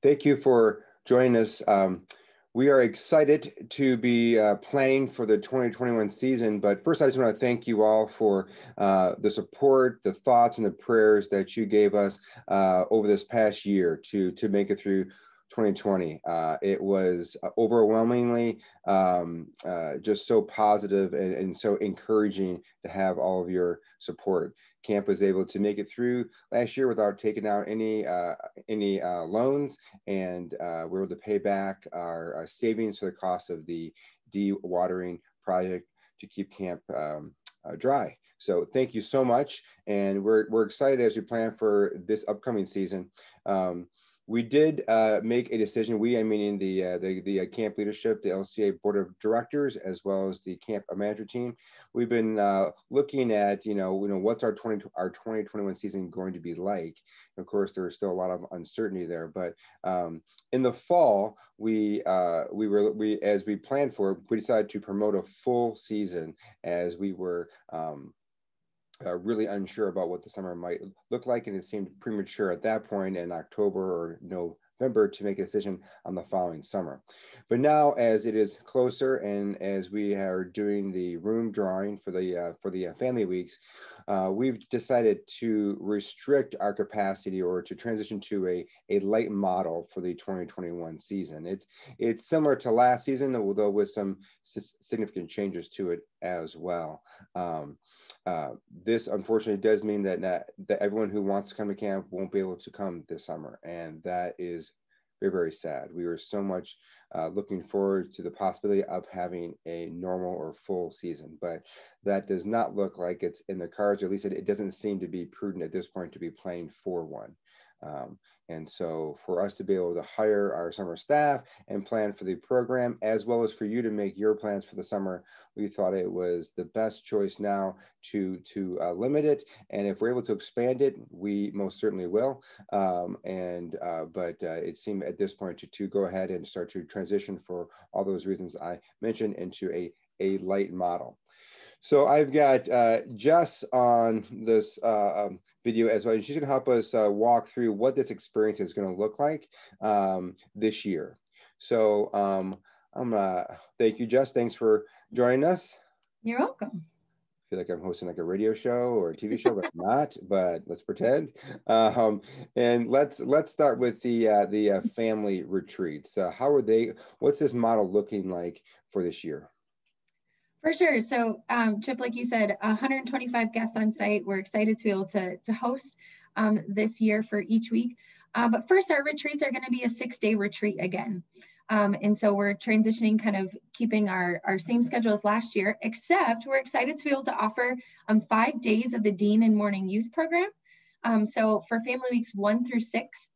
Thank you for joining us. Um, we are excited to be uh, planning for the 2021 season, but first I just want to thank you all for uh, the support, the thoughts, and the prayers that you gave us uh, over this past year to, to make it through 2020. Uh, it was overwhelmingly um, uh, just so positive and, and, so encouraging to have all of your support. Camp was able to make it through last year without taking out any uh, any uh, loans, and uh, we were able to pay back our, our, savings for the cost of the dewatering project to keep camp um, uh, dry. So thank you so much, and we're we're excited as we plan for this upcoming season. Um, we did uh, make a decision. We, I mean, the uh, the, the uh, camp leadership, the LCA board of directors, as well as the camp management team. We've been uh, looking at, you know, you know, what's our 20 our 2021 season going to be like. Of course, there is still a lot of uncertainty there, but um, in the fall, we uh, we were we as we planned for, we decided to promote a full season as we were um, uh, really unsure about what the summer might look like, and it seemed premature at that point in October or November to make a decision on the following summer. But now, as it is closer, and as we are doing the room drawing for the uh, for the uh, family weeks, uh, we've decided to restrict our capacity or to transition to a a Lite model for the 2021 season. It's it's similar to last season, although with some significant changes to it as well. Um, uh, this unfortunately does mean that, not, that everyone who wants to come to camp won't be able to come this summer. And that is very, very sad. We were so much uh, looking forward to the possibility of having a normal or full season, but that does not look like it's in the cards, or at least it, it doesn't seem to be prudent at this point to be playing for one. Um, and so for us to be able to hire our summer staff and plan for the program, as well as for you to make your plans for the summer, we thought it was the best choice now to, to uh, limit it. And if we're able to expand it, we most certainly will. Um, and uh, But uh, it seemed at this point to, to go ahead and start to transition for all those reasons I mentioned into a, a Lite model. So I've got uh, Jess on this uh, um, video as well. And she's going to help us uh, walk through what this experience is going to look like um, this year. So um, I'm uh, thank you, Jess. Thanks for joining us. You're welcome. I feel like I'm hosting like a radio show or a TV show, but I'm not. But let's pretend. Um, and let's let's start with the uh, the uh, family retreats. Uh, how are they? What's this model looking like for this year? For sure. So, um, Chip, like you said, 125 guests on site. We're excited to be able to, to host um, this year for each week. Uh, but first, our retreats are going to be a six day retreat again. Um, and so we're transitioning, kind of keeping our, our same schedule as last year, except we're excited to be able to offer um, five days of the Dean and Morning Youth Program. Um, so for family weeks one through six,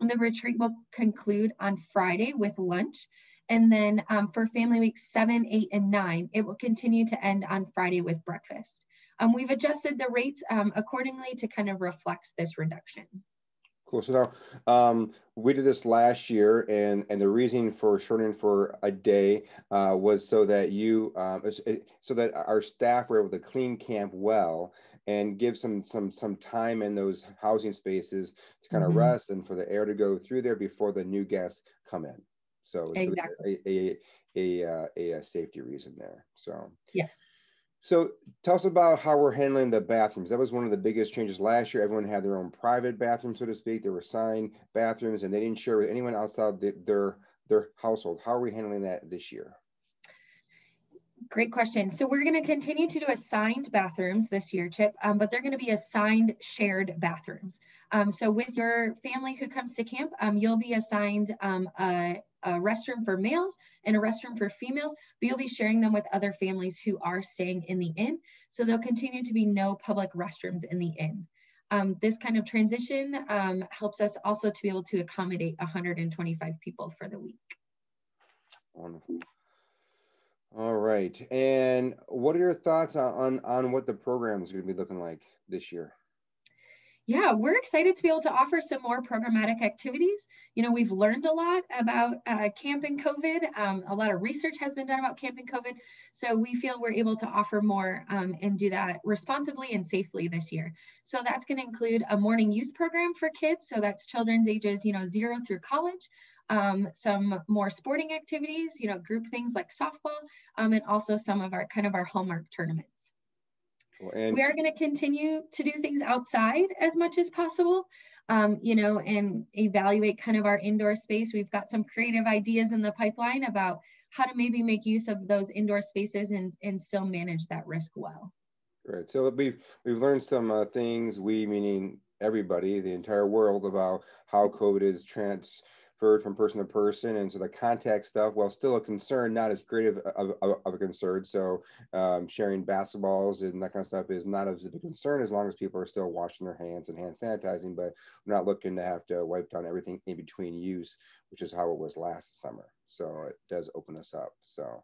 the retreat will conclude on Friday with lunch. And then um, for family weeks seven, eight, and nine, it will continue to end on Friday with breakfast. Um, we've adjusted the rates um, accordingly to kind of reflect this reduction. Cool. So now um, we did this last year, and and the reason for shortening for a day uh, was so that you um, so that our staff were able to clean camp well and give some some some time in those housing spaces to kind of mm -hmm. rest and for the air to go through there before the new guests come in. So exactly a, a, a, a, safety reason there. So yes. So tell us about how we're handling the bathrooms. That was one of the biggest changes last year. Everyone had their own private bathroom, so to speak. There were assigned bathrooms, and they didn't share with anyone outside the, their their household. How are we handling that this year? Great question. So we're going to continue to do assigned bathrooms this year, Chip, um, but they're going to be assigned shared bathrooms. Um, so with your family who comes to camp, um, you'll be assigned um, a, a, restroom for males and a restroom for females, but you'll be sharing them with other families who are staying in the inn. So there'll continue to be no public restrooms in the inn. Um, this kind of transition um, helps us also to be able to accommodate 125 people for the week. Wonderful. All right. And what are your thoughts on, on, on what the program is going to be looking like this year? Yeah, we're excited to be able to offer some more programmatic activities. You know, we've learned a lot about uh, camp and COVID. Um, a lot of research has been done about camp and COVID. So we feel we're able to offer more um, and do that responsibly and safely this year. So that's going to include a morning youth program for kids. So that's children's ages, you know, zero through college. Um, some more sporting activities, you know, group things like softball, um, and also some of our kind of our hallmark tournaments. And we are going to continue to do things outside as much as possible, um, you know, and evaluate kind of our indoor space. We've got some creative ideas in the pipeline about how to maybe make use of those indoor spaces and, and still manage that risk well. Right. So we've we've learned some uh, things. We meaning everybody, the entire world, about how COVID is trans from person to person. And so the contact stuff, while still a concern, not as great of, of, of a concern. So um, sharing basketballs and that kind of stuff is not as a concern as long as people are still washing their hands and hand sanitizing. But we're not looking to have to wipe down everything in between use, which is how it was last summer. So it does open us up. So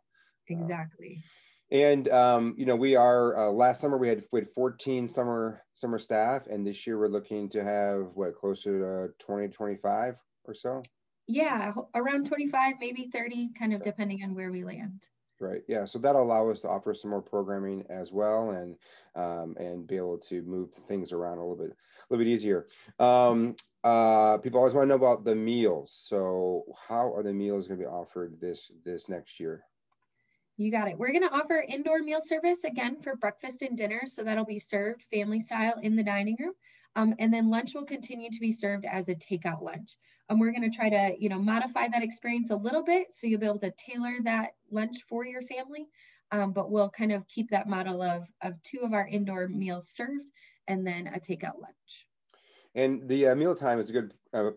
um, exactly. and um, you know, we are uh, last summer we had we had 14 summer summer staff, and this year we're looking to have what closer to 20 25 or so yeah around 25 maybe 30 kind of depending on where we land right yeah so that'll allow us to offer some more programming as well and um, and be able to move things around a little bit a little bit easier um, uh, people always want to know about the meals so how are the meals going to be offered this this next year you got it. We're going to offer indoor meal service again for breakfast and dinner. So that'll be served family style in the dining room. Um, and then lunch will continue to be served as a takeout lunch. And um, we're going to try to, you know, modify that experience a little bit so you'll be able to tailor that lunch for your family. Um, but we'll kind of keep that model of, of two of our indoor meals served and then a takeout lunch. And the uh, meal time is a good uh,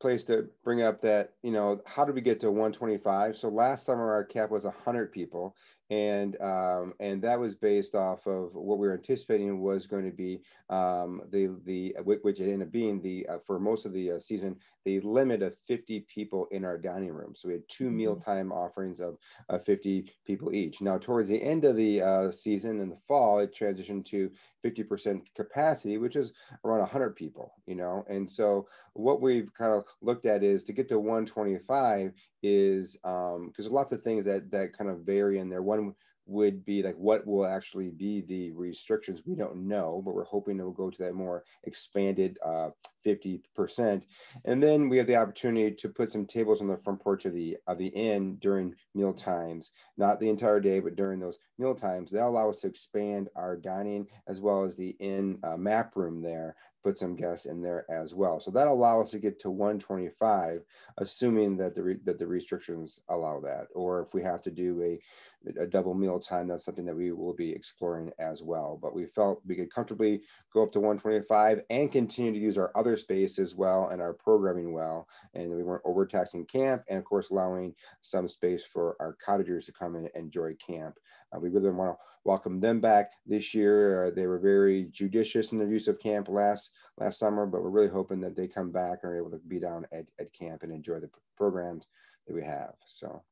place to bring up that, you know, how did we get to 125? So last summer our cap was 100 people and um, and that was based off of what we were anticipating was going to be um, the the which it ended up being the uh, for most of the uh, season the limit of 50 people in our dining room. So we had 2 mm-hmm. mealtime offerings of uh, 50 people each. Now towards the end of the uh, season in the fall, it transitioned to 50% capacity, which is around 100 people. You know, and so what we've kind of looked at is to get to 125 is because um, there's lots of things that that kind of vary in there. One would be like what will actually be the restrictions? We don't know but we're hoping it will go to that more expanded uh, 50% and then we have the opportunity to put some tables on the front porch of the of the inn during meal times. Not the entire day but during those meal times. That allow us to expand our dining as well as the inn uh, map room there put some guests in there as well. So that allow us to get to 125, assuming that the re, that the restrictions allow that, or if we have to do a, a double meal time, that's something that we will be exploring as well. But we felt we could comfortably go up to 125 and continue to use our other space as well and our programming well, and we weren't overtaxing camp, and of course allowing some space for our cottagers to come in and enjoy camp. Uh, we really want to welcome them back this year. Uh, they were very judicious in their use of camp last last summer, but we're really hoping that they come back and are able to be down at, at camp and enjoy the programs that we have. So,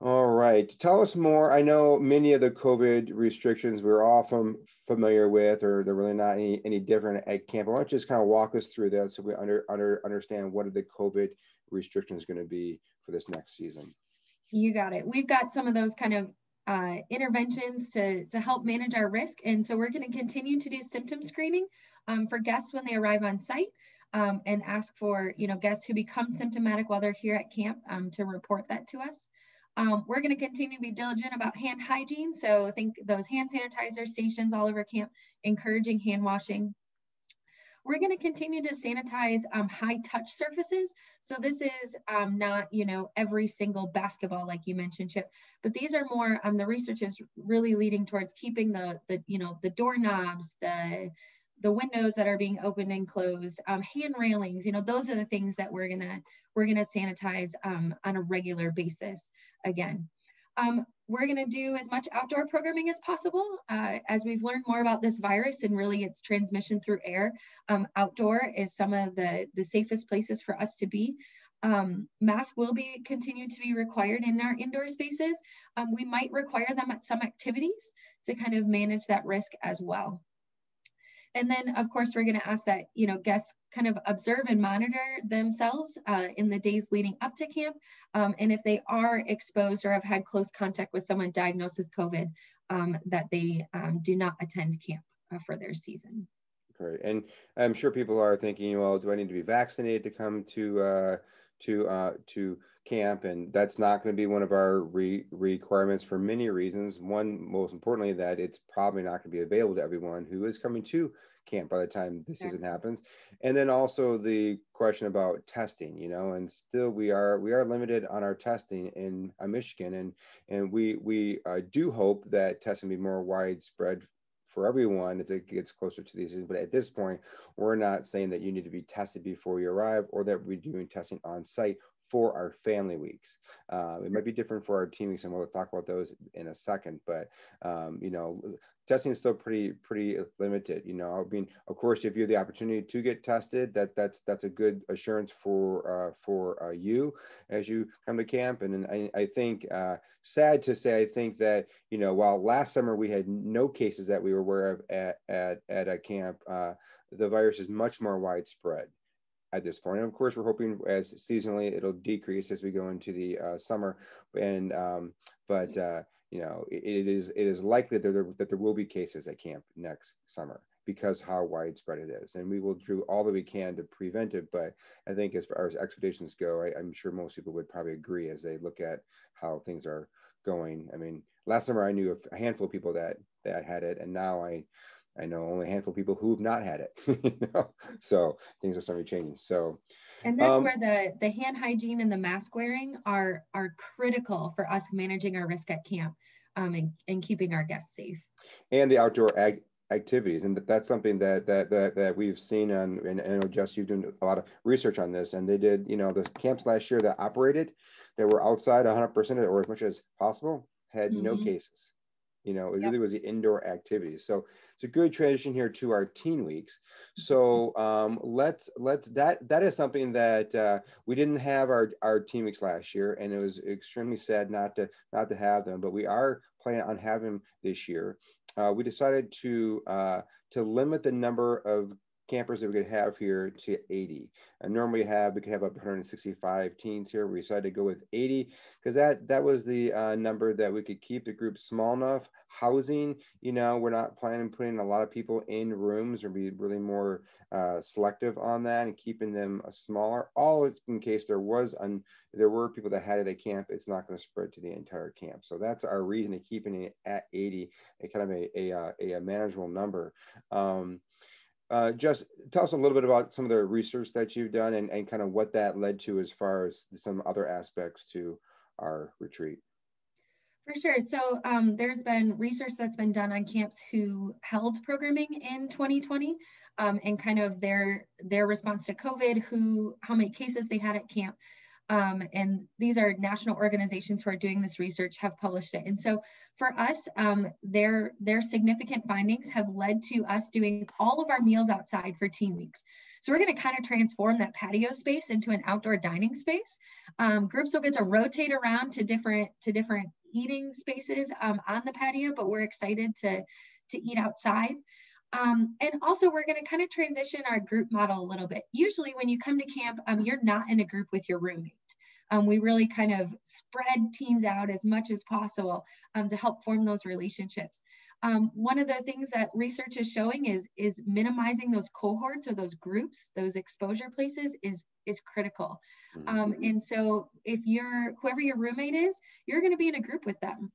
all right, tell us more. I know many of the COVID restrictions we're often familiar with, or they're really not any, any different at camp. I want you just kind of walk us through that so we under, under understand what are the COVID restrictions going to be for this next season. You got it. We've got some of those kind of uh, interventions to, to help manage our risk. And so we're going to continue to do symptom screening um, for guests when they arrive on site um, and ask for, you know, guests who become symptomatic while they're here at camp um, to report that to us. Um, we're going to continue to be diligent about hand hygiene. So think those hand sanitizer stations all over camp, encouraging hand washing, we're going to continue to sanitize um, high touch surfaces. So this is um, not, you know, every single basketball like you mentioned, Chip, but these are more, um, the research is really leading towards keeping the, the you know, the doorknobs, the, the windows that are being opened and closed, um, hand railings, you know, those are the things that we're gonna we're gonna sanitize um, on a regular basis again. Um, we're going to do as much outdoor programming as possible. Uh, as we've learned more about this virus and really its transmission through air, um, outdoor is some of the, the safest places for us to be. Um, masks will be continue to be required in our indoor spaces. Um, we might require them at some activities to kind of manage that risk as well. And then, of course, we're going to ask that you know guests kind of observe and monitor themselves uh, in the days leading up to camp, um, and if they are exposed or have had close contact with someone diagnosed with COVID, um, that they um, do not attend camp uh, for their season. Great, and I'm sure people are thinking, well, do I need to be vaccinated to come to uh, to uh, to camp, and that's not going to be one of our re- requirements for many reasons. One, most importantly, that it's probably not going to be available to everyone who is coming to camp by the time the season happens and then also the question about testing you know and still we are we are limited on our testing in uh, michigan and and we we uh, do hope that testing be more widespread for everyone as it gets closer to the season. But at this point, we're not saying that you need to be tested before you arrive or that we're doing testing on site for our family weeks. Uh, it might be different for our team weeks, and we'll talk about those in a second. But um, you know, testing is still pretty pretty limited. You know, I mean, of course, if you have the opportunity to get tested, that that's that's a good assurance for uh, for uh, you as you come to camp. And, I, I think uh, sad to say, I think that you know, while last summer we had no cases that we were aware of at at at a camp, uh, the virus is much more widespread at this point. And of course, we're hoping as seasonally it'll decrease as we go into the uh, summer. And um, but uh, you know, it, it is it is likely that there that there will be cases at camp next summer because how widespread it is, and we will do all that we can to prevent it. But I think as far as expectations go, I, I'm sure most people would probably agree as they look at how things are going. I mean, last summer I knew a handful of people that that had it, and now I I know only a handful of people who have not had it. you know? So things are starting to change. So and that's um, where the the hand hygiene and the mask wearing are are critical for us managing our risk at camp um, and, and keeping our guests safe. And the outdoor ag- activities, and that's something that that that, that we've seen on. And I know Jess, you've done a lot of research on this, and they did. You know, the camps last year that operated, that were outside 100% or as much as possible, had mm-hmm. no cases. You know, it yep. really was the indoor activities. So it's a good transition here to our teen weeks. So um, let's let's that that is something that uh, we didn't have our our teen weeks last year, and it was extremely sad not to not to have them. But we are planning on having them this year. Uh, we decided to uh, to limit the number of campers that we could have here to 80. And normally we have, we could have up to 165 teens here. We decided to go with 80 because that, that was the uh, number that we could keep the group small enough. Housing, you know, we're not planning on putting a lot of people in rooms or be really more uh, selective on that and keeping them uh, smaller. All in case there was, un, there were people that had it at camp, it's not going to spread to the entire camp. So that's our reason to keeping it at 80, a kind of a, a, uh, a, a manageable number. Um, uh, just tell us a little bit about some of the research that you've done and, and kind of what that led to as far as some other aspects to our retreat. For sure. So um, there's been research that's been done on camps who held programming in 2020 um, and kind of their their response to COVID, who how many cases they had at camp. Um, and these are national organizations who are doing this research have published it. And so for us, um, their, their significant findings have led to us doing all of our meals outside for teen weeks. So we're gonna kind of transform that patio space into an outdoor dining space. Um, groups will get to rotate around to different, to different eating spaces um, on the patio, but we're excited to, to eat outside. Um, and also we're going to kind of transition our group model a little bit. Usually when you come to camp, um, you're not in a group with your roommate. Um, we really kind of spread teams out as much as possible um, to help form those relationships. Um, one of the things that research is showing is, is minimizing those cohorts or those groups, those exposure places is, is critical. Um, mm-hmm. and so if you're, whoever your roommate is, you're gonna be in a group with them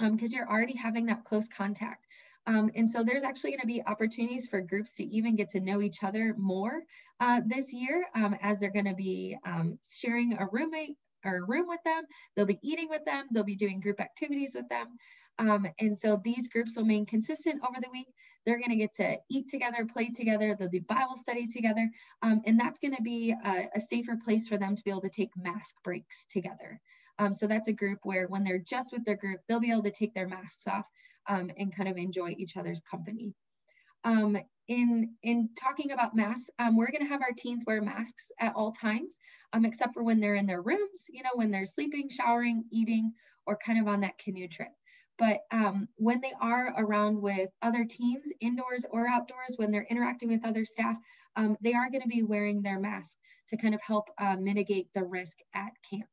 because you're already having that close contact. Um, and so there's actually going to be opportunities for groups to even get to know each other more uh, this year um, as they're going to be um, sharing a roommate or a room with them. They'll be eating with them. They'll be doing group activities with them. Um, and so these groups will remain consistent over the week. They're going to get to eat together, play together. They'll do Bible study together. Um, and that's going to be a, a safer place for them to be able to take mask breaks together. Um, so that's a group where when they're just with their group, they'll be able to take their masks off um, and kind of enjoy each other's company. Um, in, in talking about masks, um, we're gonna have our teens wear masks at all times, um, except for when they're in their rooms, you know, when they're sleeping, showering, eating, or kind of on that canoe trip. But um, when they are around with other teens, indoors or outdoors, when they're interacting with other staff, um, they are going to be wearing their mask to kind of help uh, mitigate the risk at camp.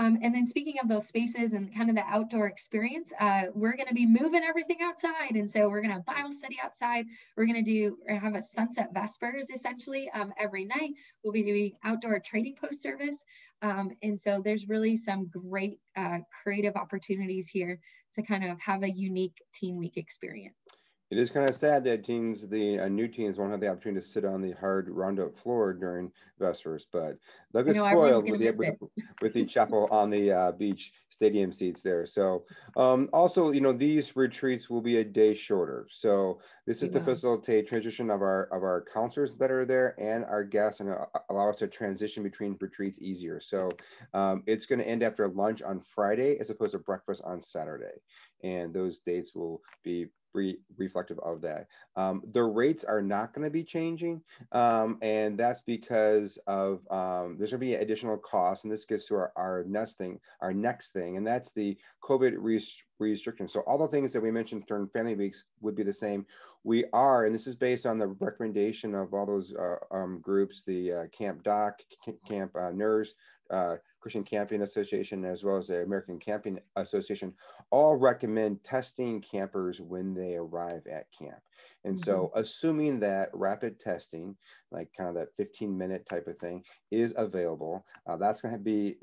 Um, and then speaking of those spaces and kind of the outdoor experience, uh, we're going to be moving everything outside. And so we're going to Bible study outside. We're going to do have a sunset vespers essentially um, every night. We'll be doing outdoor trading post service. Um, and so there's really some great uh, creative opportunities here to kind of have a unique teen week experience it is kind of sad that teams, the uh, new teams, won't have the opportunity to sit on the hard roundup floor during Vespers, but they'll get spoiled with the, with, with, the chapel on the uh, beach stadium seats there. So, um, also, you know, these retreats will be a day shorter. So, this is yeah. to facilitate transition of our of our counselors that are there and our guests, and uh, allow us to transition between retreats easier. So, um, it's going to end after lunch on Friday as opposed to breakfast on Saturday, and those dates will be re reflective of that. Um, the rates are not going to be changing, um, and that's because of um, there's going to be additional costs, and this gets to our, our next thing, our next thing, and that's the COVID rest restriction. So all the things that we mentioned during family weeks would be the same. We are, and this is based on the recommendation of all those uh, um, groups, the uh, Camp Doc, Camp uh, NERS, uh, Christian Camping Association, as well as the American Camping Association, all recommend testing campers when they arrive at camp. And mm-hmm. so, assuming that rapid testing, like kind of that 15 minute type of thing, is available, uh, that's going to be,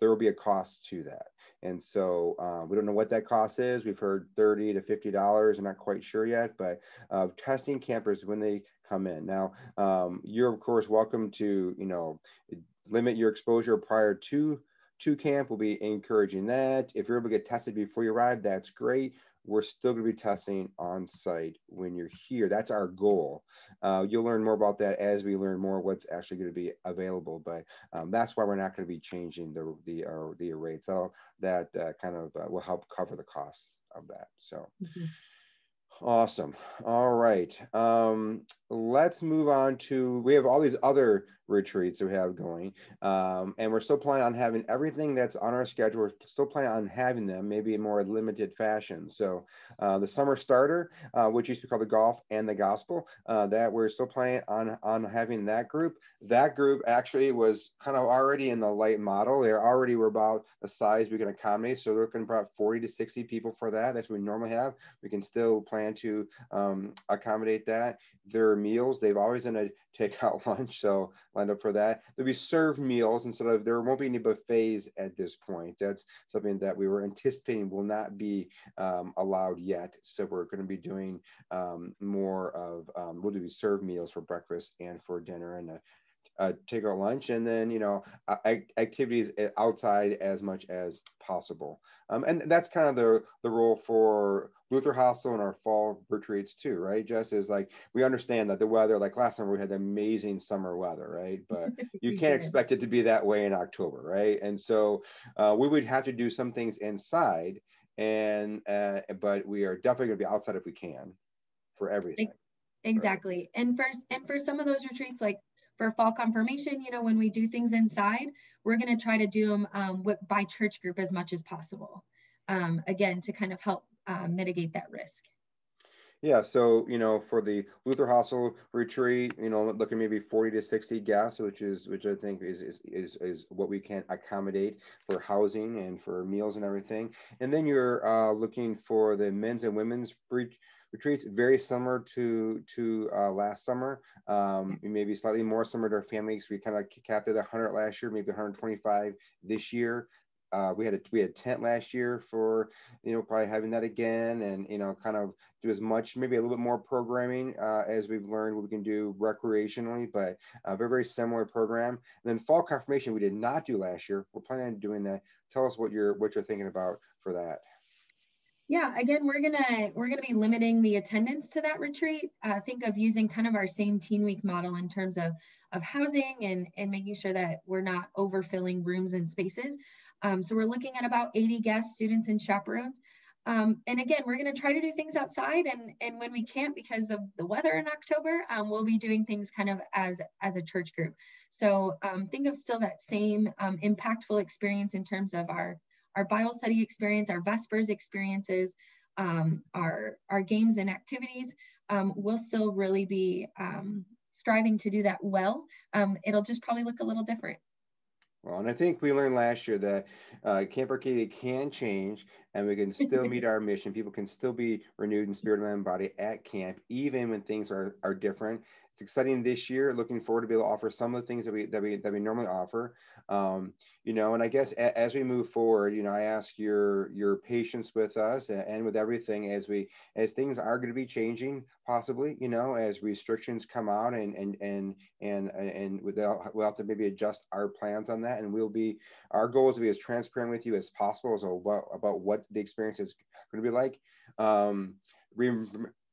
there will be a cost to that. And so, uh, we don't know what that cost is. We've heard 30 to $50. I'm not quite sure yet, but uh, testing campers when they come in. Now, um, you're of course welcome to, you know, limit your exposure prior to to camp. We'll be encouraging that. If you're able to get tested before you arrive, that's great. We're still going to be testing on site when you're here. That's our goal. Uh, you'll learn more about that as we learn more what's actually going to be available. But um, that's why we're not going to be changing the the uh, the rates. So that uh, kind of uh, will help cover the costs of that. So. Mm-hmm. Awesome. All right. Um, let's move on to, we have all these other retreats we have going. Um, and we're still planning on having everything that's on our schedule. We're still planning on having them, maybe in more limited fashion. So uh, the summer starter, uh, which used to be called the golf and the gospel, uh, that we're still planning on, on having that group. That group actually was kind of already in the Lite model. They already were about the size we can accommodate. So we're looking about 40 to 60 people for that. That's what we normally have. We can still plan to um, accommodate that. Their meals, they've always done a takeout lunch. So lined up for that. There'll be served meals instead of there won't be any buffets at this point. That's something that we were anticipating will not be um, allowed yet. So we're going to be doing um, more of um, we'll do served meals for breakfast and for dinner and a, a takeout lunch, and then you know activities outside as much as possible. Um, and that's kind of the the role for Luther Hostel and our fall retreats too, right? Just is like we understand that the weather, like last summer, we had amazing summer weather, right? But you can't expect it to be that way in October, right? And so uh, we would have to do some things inside, and uh, but we are definitely going to be outside if we can for everything. Exactly, right? and for and for some of those retreats, like for fall confirmation, you know, when we do things inside, we're going to try to do them um, with, by church group as much as possible. Um, again, to kind of help uh, mitigate that risk. Yeah, so you know, for the Luther Hostel retreat, you know, looking maybe 40 to 60 guests, which is which I think is is is, is what we can accommodate for housing and for meals and everything. And then you're uh, looking for the men's and women's retreats, very similar to to uh, last summer. Um, maybe slightly more similar to our families. We kind of capped at 100 last year, maybe 125 this year. Uh, we had a we had tent last year for you know probably having that again and you know kind of do as much maybe a little bit more programming uh, as we've learned what we can do recreationally but a very very similar program and then fall confirmation we did not do last year we're planning on doing that tell us what you're what you're thinking about for that yeah again we're gonna we're gonna be limiting the attendance to that retreat uh, think of using kind of our same teen week model in terms of of housing and and making sure that we're not overfilling rooms and spaces um, so we're looking at about 80 guests, students, and chaperones. Um, and again, we're going to try to do things outside, and and when we can't because of the weather in October, um, we'll be doing things kind of as as a church group. So um, think of still that same um, impactful experience in terms of our our Bible study experience, our Vespers experiences, um, our, our games and activities, um, we'll still really be um, striving to do that well. Um, it'll just probably look a little different. Well, and I think we learned last year that uh, Camp Arcadia can change and we can still meet our mission. People can still be renewed in spirit, mind, and body at camp, even when things are, are different. It's exciting this year. Looking forward to be able to offer some of the things that we that we that we normally offer. Um, you know, and I guess a, as we move forward, you know, I ask your your patience with us and, and with everything as we as things are going to be changing, possibly. You know, as restrictions come out and and and and and we'll, we'll have to maybe adjust our plans on that, and we'll be our goal is to be as transparent with you as possible as about about what the experience is going to be like. Um,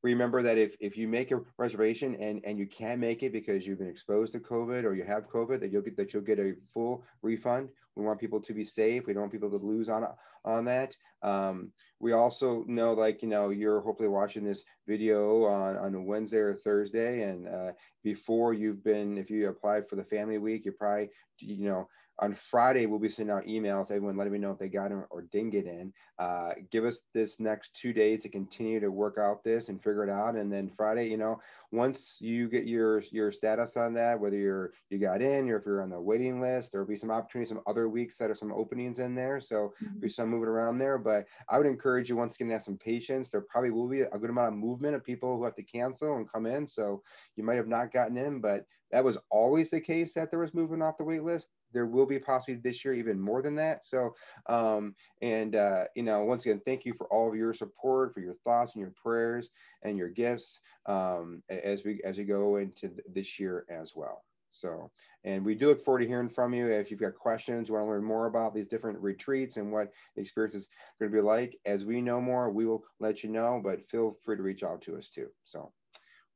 remember that if, if you make a reservation and, and you can't make it because you've been exposed to COVID or you have COVID, that you'll get that you'll get a full refund. We want people to be safe. We don't want people to lose on on that. Um, we also know, like you know, you're hopefully watching this video on on Wednesday or Thursday, and uh, before you've been, if you applied for the family week, you're probably you know on Friday, we'll be sending out emails, everyone letting me know if they got in or didn't get in. Uh, give us this next two days to continue to work out this and figure it out. And then Friday, you know, once you get your your status on that, whether you're you got in or if you're on the waiting list, there'll be some opportunities some other weeks that are some openings in there. So mm-hmm. there's some moving around there. But I would encourage you once again to have some patience. There probably will be a good amount of movement of people who have to cancel and come in. So you might have not gotten in, but that was always the case that there was movement off the wait list there will be possibly this year even more than that. So, um, and uh, you know, once again, thank you for all of your support, for your thoughts and your prayers and your gifts um, as we as we go into this year as well. So, and we do look forward to hearing from you. If you've got questions, you want to learn more about these different retreats and what the experience is going to be like, as we know more, we will let you know. But feel free to reach out to us too. So,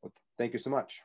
well, thank you so much.